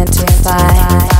identify.